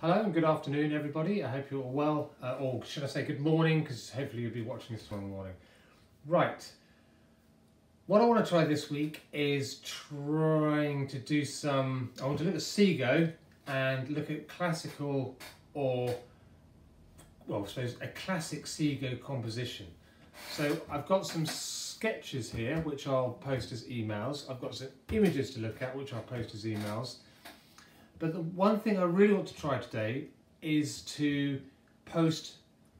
Hello and good afternoon, everybody. I hope you're all well, uh, or should I say good morning, because hopefully you'll be watching this tomorrow morning. Right. What I want to try this week is trying to do some, I want to look at Seago and look at classical or, well, I suppose a classic Seago composition. So I've got some sketches here, which I'll post as emails. I've got some images to look at, which I'll post as emails. But the one thing I really want to try today is to post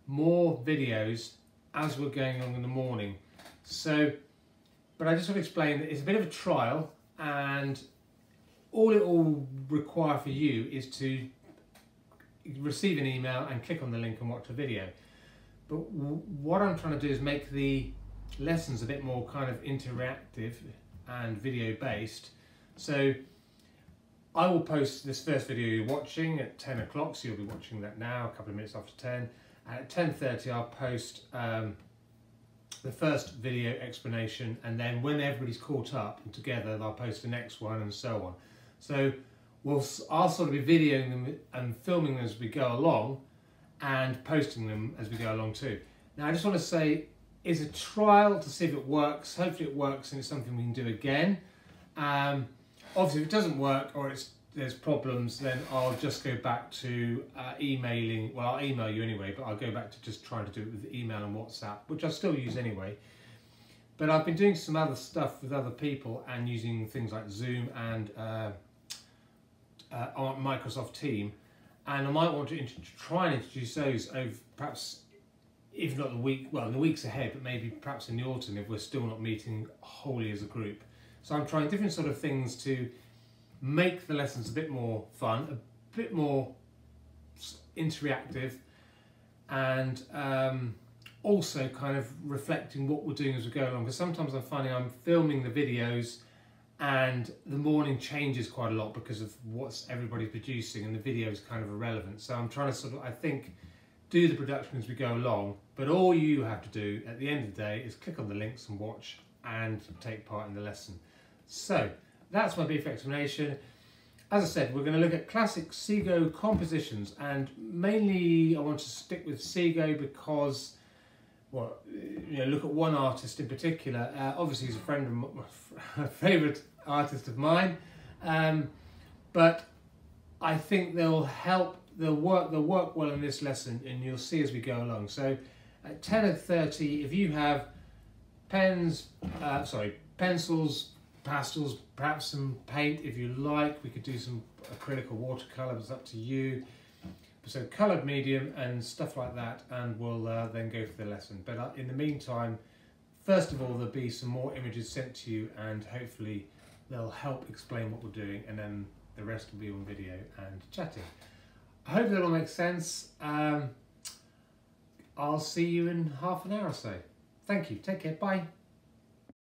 more videos as we're going on in the morning. So, but I just want to explain that it's a bit of a trial and all it will require for you is to receive an email and click on the link and watch a video. But what I'm trying to do is make the lessons a bit more kind of interactive and video based. So I will post this first video you're watching at 10 o'clock, so you'll be watching that now, a couple of minutes after 10. At 10.30 I'll post um, the first video explanation and then when everybody's caught up and together I'll post the next one and so on. So we'll, I'll sort of be videoing them and filming them as we go along and posting them as we go along too. Now I just want to say it's a trial to see if it works. Hopefully it works and it's something we can do again. Um, obviously if it doesn't work or it's there's problems then I'll just go back to uh, emailing well I'll email you anyway but I'll go back to just trying to do it with email and WhatsApp which I still use anyway. But I've been doing some other stuff with other people and using things like Zoom and uh, uh, Microsoft Team and I might want to try and introduce those over perhaps if not the week well in the weeks ahead but maybe perhaps in the autumn if we're still not meeting wholly as a group so I'm trying different sort of things to make the lessons a bit more fun, a bit more interactive, and um, also kind of reflecting what we're doing as we go along. Because sometimes I'm finding I'm filming the videos and the morning changes quite a lot because of what's everybody producing and the video is kind of irrelevant. So I'm trying to sort of, I think, do the production as we go along, but all you have to do at the end of the day is click on the links and watch and take part in the lesson. So that's my brief explanation. As I said, we're going to look at classic Seago compositions and mainly I want to stick with Seago because, well, you know, look at one artist in particular. Uh, obviously he's a friend of my, favourite artist of mine, um, but I think they'll help, they'll work, they'll work well in this lesson and you'll see as we go along. So at 10.30, if you have pens, uh, sorry, pencils, pastels, perhaps some paint if you like. We could do some acrylic or watercolour, it's up to you. So coloured medium and stuff like that and we'll uh, then go for the lesson. But uh, in the meantime, first of all, there'll be some more images sent to you and hopefully they'll help explain what we're doing and then the rest will be on video and chatting. I hope that all makes sense. Um, I'll see you in half an hour or so. Thank you. Take care. Bye.